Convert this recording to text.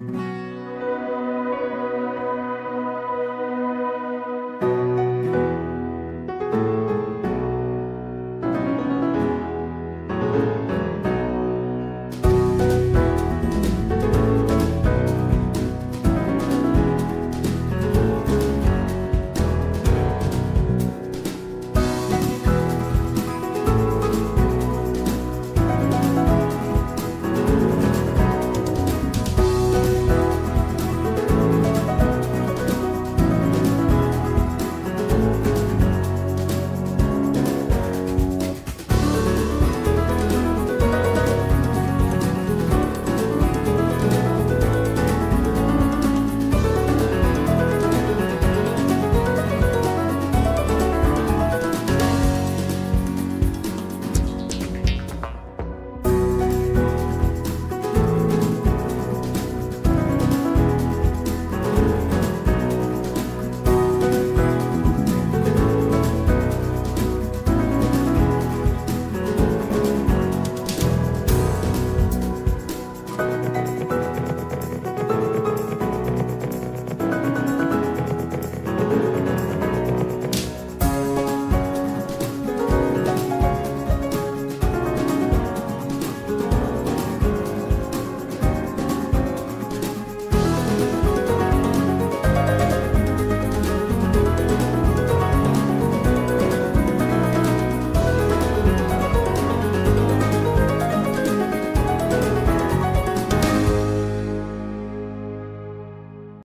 you